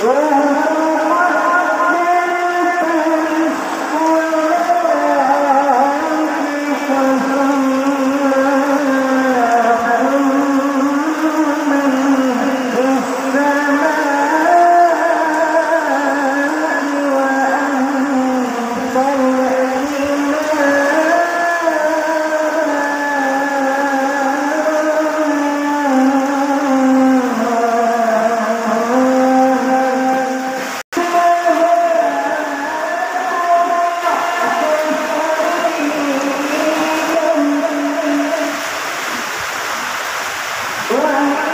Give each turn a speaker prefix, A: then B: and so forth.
A: Oh. Lord.